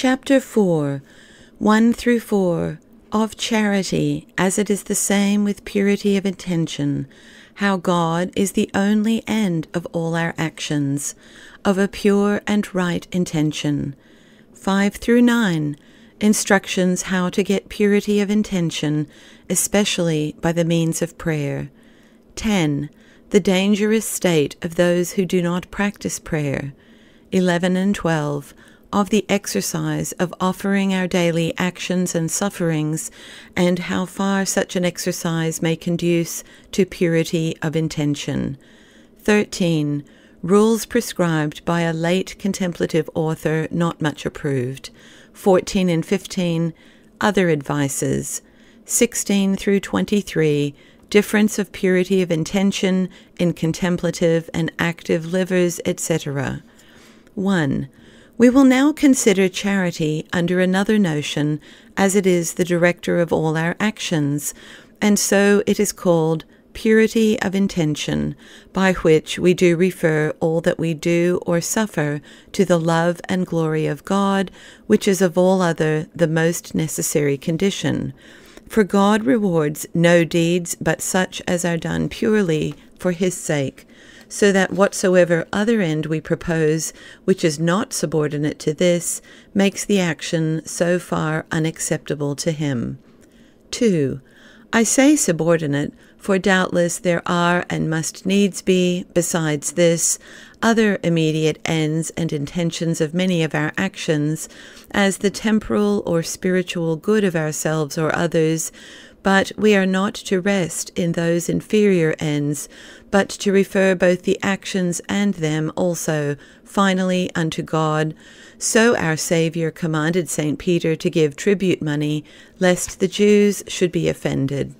Chapter 4 1 through 4 Of Charity, as it is the same with purity of intention, how God is the only end of all our actions, of a pure and right intention. 5 through 9 Instructions how to get purity of intention, especially by the means of prayer. 10. The dangerous state of those who do not practice prayer. 11 and 12 of the exercise of offering our daily actions and sufferings, and how far such an exercise may conduce to purity of intention. 13. Rules prescribed by a late contemplative author not much approved. 14 and 15. Other advices. 16 through 23. Difference of purity of intention in contemplative and active livers, etc. 1. We will now consider charity under another notion, as it is the director of all our actions, and so it is called purity of intention, by which we do refer all that we do or suffer to the love and glory of God, which is of all other the most necessary condition. For God rewards no deeds but such as are done purely for his sake so that whatsoever other end we propose, which is not subordinate to this, makes the action so far unacceptable to him. 2. I say subordinate, for doubtless there are and must needs be, besides this, other immediate ends and intentions of many of our actions, as the temporal or spiritual good of ourselves or others, but we are not to rest in those inferior ends, but to refer both the actions and them also finally unto God. So our Saviour commanded St. Peter to give tribute money, lest the Jews should be offended.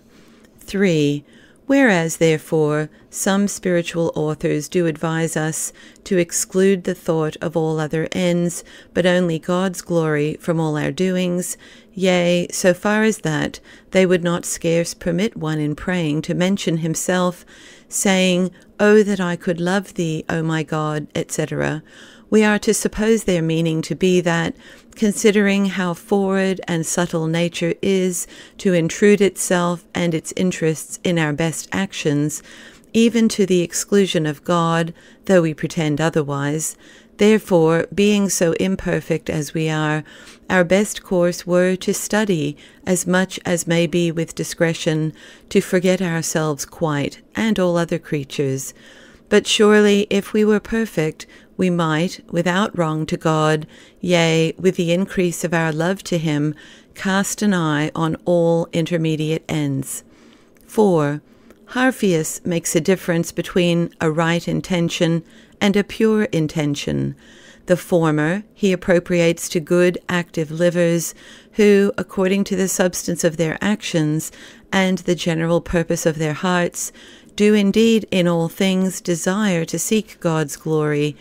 3. Whereas, therefore, some spiritual authors do advise us to exclude the thought of all other ends, but only God's glory from all our doings, yea, so far as that they would not scarce permit one in praying to mention himself, saying, Oh, that I could love thee, O my God, etc., we are to suppose their meaning to be that, considering how forward and subtle nature is to intrude itself and its interests in our best actions, even to the exclusion of God, though we pretend otherwise, Therefore, being so imperfect as we are, our best course were to study, as much as may be with discretion, to forget ourselves quite, and all other creatures. But surely, if we were perfect, we might, without wrong to God, yea, with the increase of our love to Him, cast an eye on all intermediate ends. 4. Harphius makes a difference between a right intention and a pure intention. The former he appropriates to good active livers who, according to the substance of their actions and the general purpose of their hearts, do indeed in all things desire to seek God's glory,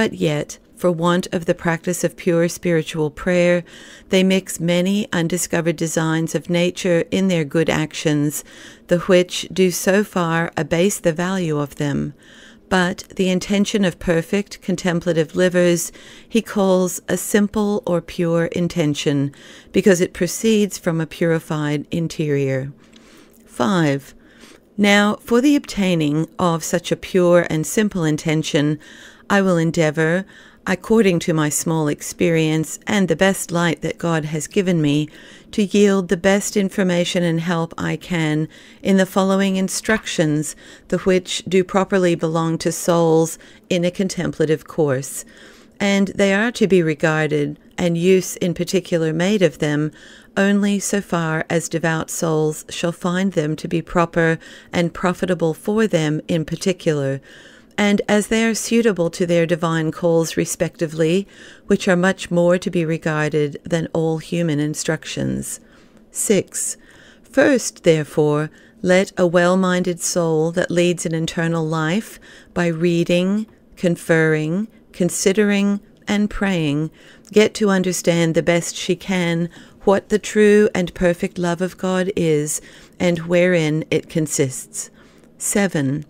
but yet, for want of the practice of pure spiritual prayer, they mix many undiscovered designs of nature in their good actions, the which do so far abase the value of them but the intention of perfect contemplative livers he calls a simple or pure intention, because it proceeds from a purified interior. 5. Now, for the obtaining of such a pure and simple intention, I will endeavor, according to my small experience and the best light that God has given me, to yield the best information and help I can in the following instructions, the which do properly belong to souls in a contemplative course. And they are to be regarded, and use in particular made of them, only so far as devout souls shall find them to be proper and profitable for them in particular and as they are suitable to their divine calls respectively, which are much more to be regarded than all human instructions. 6. First, therefore, let a well minded soul that leads an internal life by reading, conferring, considering, and praying get to understand the best she can what the true and perfect love of God is and wherein it consists. 7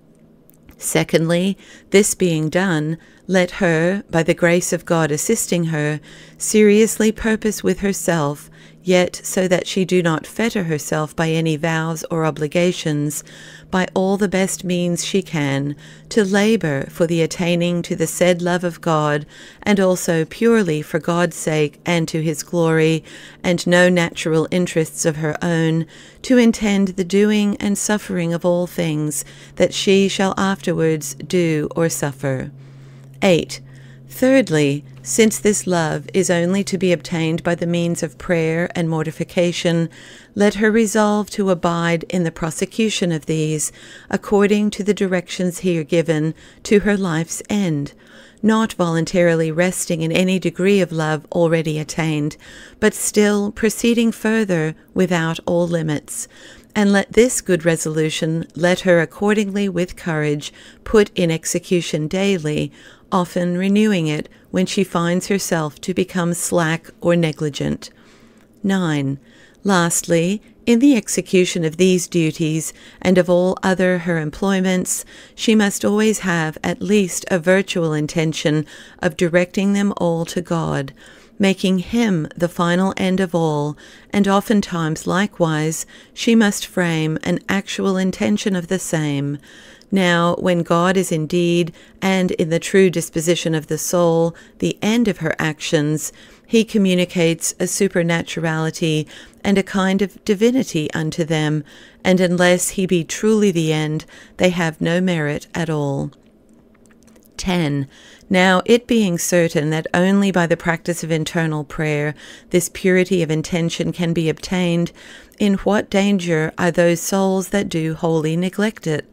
Secondly, this being done, let her, by the grace of God assisting her, seriously purpose with herself, yet so that she do not fetter herself by any vows or obligations, by all the best means she can, to labor for the attaining to the said love of God, and also purely for God's sake and to his glory, and no natural interests of her own, to intend the doing and suffering of all things that she shall afterwards do or suffer. 8. Thirdly, since this love is only to be obtained by the means of prayer and mortification, let her resolve to abide in the prosecution of these, according to the directions here given, to her life's end, not voluntarily resting in any degree of love already attained, but still proceeding further without all limits. And let this good resolution let her accordingly with courage put in execution daily, often renewing it when she finds herself to become slack or negligent. 9. Lastly, in the execution of these duties and of all other her employments, she must always have at least a virtual intention of directing them all to God, making Him the final end of all, and oftentimes likewise she must frame an actual intention of the same, now, when God is indeed, and in the true disposition of the soul, the end of her actions, he communicates a supernaturality and a kind of divinity unto them, and unless he be truly the end, they have no merit at all. 10. Now, it being certain that only by the practice of internal prayer this purity of intention can be obtained, in what danger are those souls that do wholly neglect it?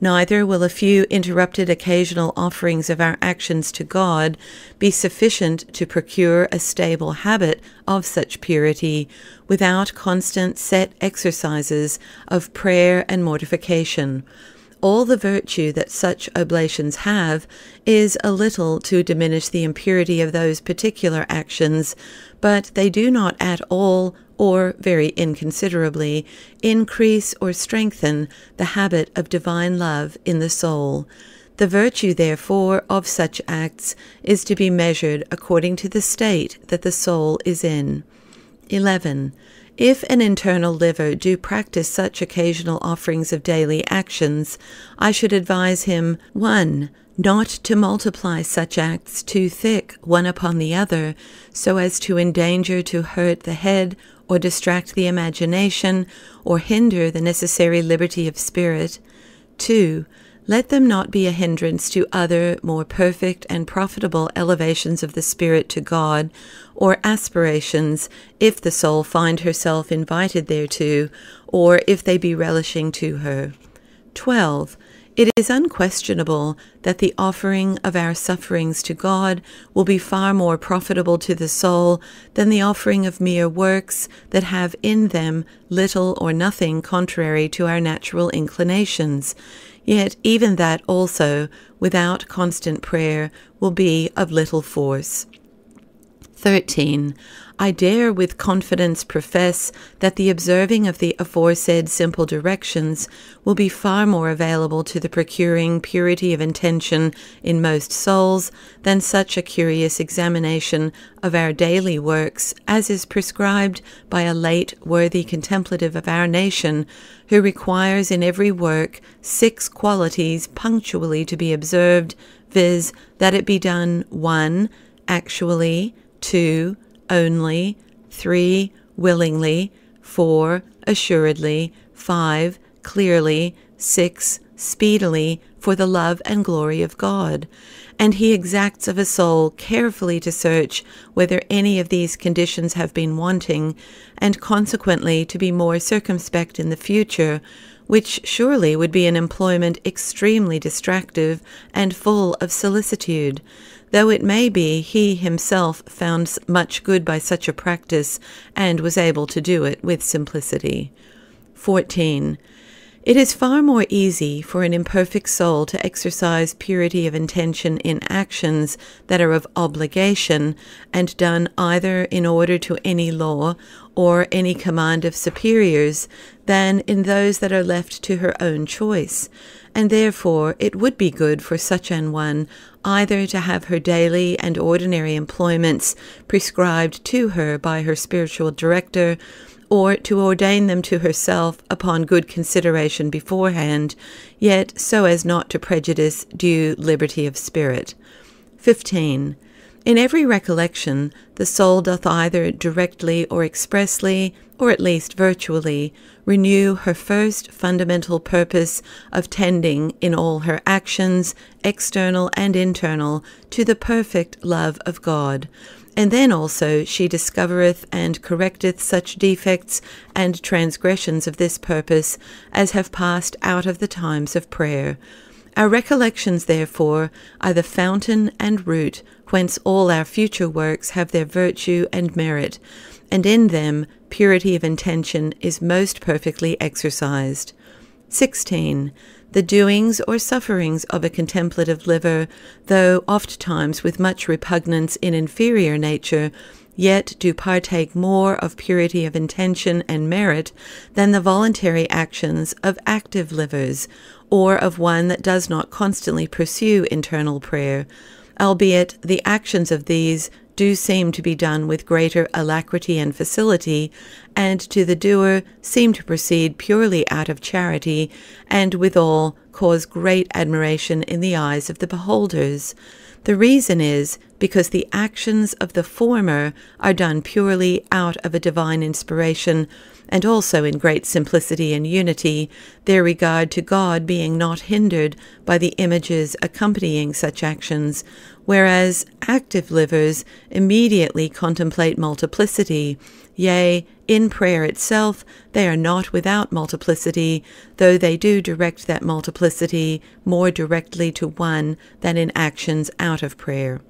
Neither will a few interrupted occasional offerings of our actions to God be sufficient to procure a stable habit of such purity without constant set exercises of prayer and mortification. All the virtue that such oblations have is a little to diminish the impurity of those particular actions, but they do not at all or very inconsiderably, increase or strengthen the habit of divine love in the soul. The virtue, therefore, of such acts is to be measured according to the state that the soul is in. 11. If an internal liver do practice such occasional offerings of daily actions, I should advise him 1 not to multiply such acts too thick one upon the other, so as to endanger to hurt the head or distract the imagination or hinder the necessary liberty of spirit. 2. Let them not be a hindrance to other more perfect and profitable elevations of the spirit to God, or aspirations, if the soul find herself invited thereto, or if they be relishing to her. 12. It is unquestionable that the offering of our sufferings to God will be far more profitable to the soul than the offering of mere works that have in them little or nothing contrary to our natural inclinations. Yet even that also, without constant prayer, will be of little force. 13. I dare with confidence profess that the observing of the aforesaid simple directions will be far more available to the procuring purity of intention in most souls than such a curious examination of our daily works as is prescribed by a late worthy contemplative of our nation, who requires in every work six qualities punctually to be observed, viz., that it be done one, actually, two, only, three, willingly, four, assuredly, five, clearly, six, speedily, for the love and glory of God. And he exacts of a soul carefully to search whether any of these conditions have been wanting, and consequently to be more circumspect in the future, which surely would be an employment extremely distractive and full of solicitude though it may be he himself found much good by such a practice and was able to do it with simplicity. 14. It is far more easy for an imperfect soul to exercise purity of intention in actions that are of obligation and done either in order to any law or any command of superiors than in those that are left to her own choice and therefore it would be good for such an one either to have her daily and ordinary employments prescribed to her by her spiritual director, or to ordain them to herself upon good consideration beforehand, yet so as not to prejudice due liberty of spirit. 15. In every recollection, the soul doth either directly or expressly, or at least virtually, renew her first fundamental purpose of tending in all her actions, external and internal, to the perfect love of God. And then also she discovereth and correcteth such defects and transgressions of this purpose as have passed out of the times of prayer. Our recollections, therefore, are the fountain and root whence all our future works have their virtue and merit, and in them purity of intention is most perfectly exercised. 16. The doings or sufferings of a contemplative liver, though oft times with much repugnance in inferior nature, yet do partake more of purity of intention and merit than the voluntary actions of active livers, or of one that does not constantly pursue internal prayer, albeit the actions of these do seem to be done with greater alacrity and facility, and to the doer seem to proceed purely out of charity, and withal cause great admiration in the eyes of the beholders. The reason is because the actions of the former are done purely out of a divine inspiration, and also in great simplicity and unity, their regard to God being not hindered by the images accompanying such actions, whereas active livers immediately contemplate multiplicity, yea, in prayer itself they are not without multiplicity, though they do direct that multiplicity more directly to one than in actions out of prayer.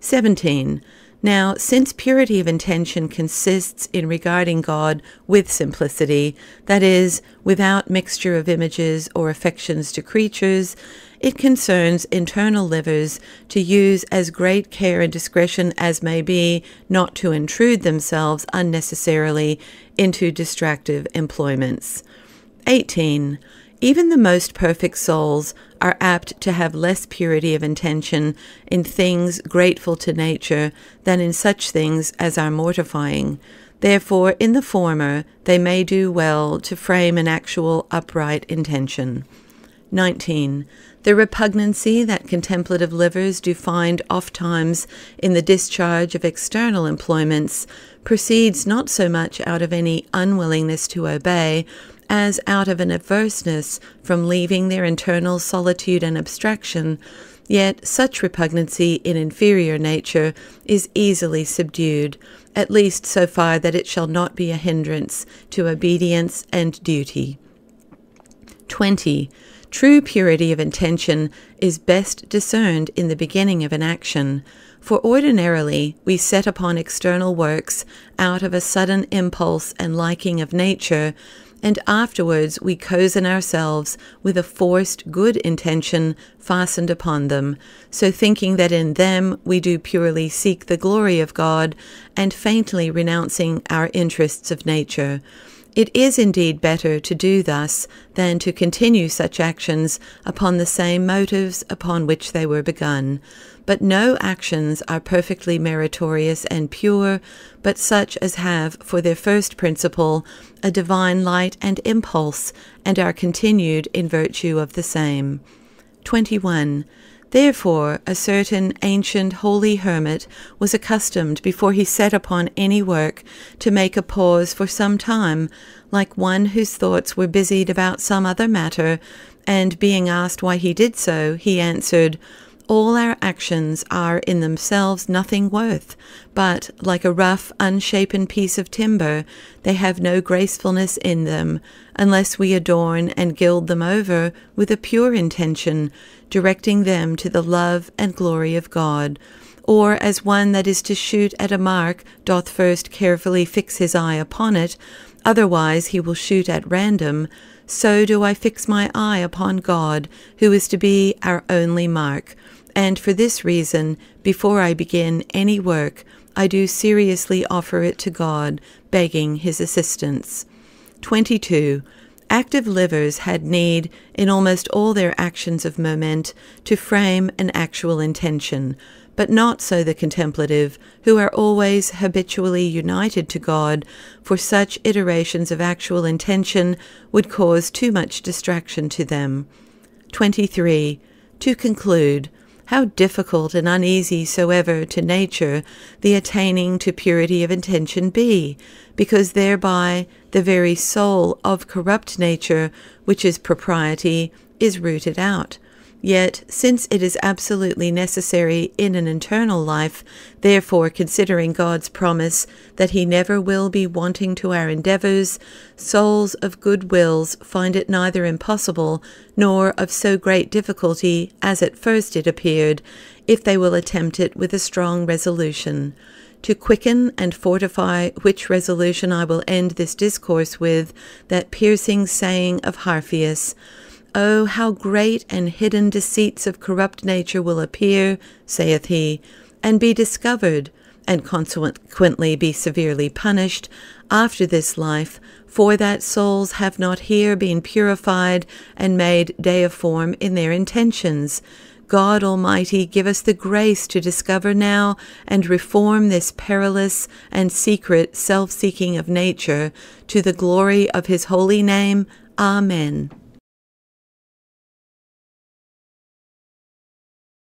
17. Now, since purity of intention consists in regarding God with simplicity, that is, without mixture of images or affections to creatures, it concerns internal livers to use as great care and discretion as may be not to intrude themselves unnecessarily into distractive employments. 18. Even the most perfect souls are apt to have less purity of intention in things grateful to nature than in such things as are mortifying. Therefore, in the former, they may do well to frame an actual upright intention. 19. The repugnancy that contemplative livers do find oft times in the discharge of external employments proceeds not so much out of any unwillingness to obey, as out of an averseness from leaving their internal solitude and abstraction, yet such repugnancy in inferior nature is easily subdued, at least so far that it shall not be a hindrance to obedience and duty. 20. True purity of intention is best discerned in the beginning of an action, for ordinarily we set upon external works out of a sudden impulse and liking of nature, and afterwards we cozen ourselves with a forced good intention fastened upon them, so thinking that in them we do purely seek the glory of God, and faintly renouncing our interests of nature. It is indeed better to do thus than to continue such actions upon the same motives upon which they were begun. But no actions are perfectly meritorious and pure, but such as have for their first principle a divine light and impulse, and are continued in virtue of the same. 21. Therefore, a certain ancient holy hermit was accustomed before he set upon any work to make a pause for some time, like one whose thoughts were busied about some other matter, and being asked why he did so, he answered, all our actions are in themselves nothing worth, but, like a rough, unshapen piece of timber, they have no gracefulness in them, unless we adorn and gild them over with a pure intention, directing them to the love and glory of God. Or as one that is to shoot at a mark doth first carefully fix his eye upon it, otherwise he will shoot at random, so do I fix my eye upon God, who is to be our only mark and for this reason, before I begin any work, I do seriously offer it to God, begging his assistance. 22. Active livers had need, in almost all their actions of moment, to frame an actual intention, but not so the contemplative, who are always habitually united to God, for such iterations of actual intention would cause too much distraction to them. 23. To conclude, how difficult and uneasy soever to nature the attaining to purity of intention be, because thereby the very soul of corrupt nature, which is propriety, is rooted out. Yet, since it is absolutely necessary in an eternal life, therefore, considering God's promise that He never will be wanting to our endeavours, souls of good wills find it neither impossible nor of so great difficulty as at first it appeared, if they will attempt it with a strong resolution. To quicken and fortify which resolution I will end this discourse with that piercing saying of Harphius, Oh, how great and hidden deceits of corrupt nature will appear, saith he, and be discovered, and consequently be severely punished, after this life, for that souls have not here been purified and made deiform in their intentions. God Almighty give us the grace to discover now and reform this perilous and secret self seeking of nature to the glory of His holy name. Amen.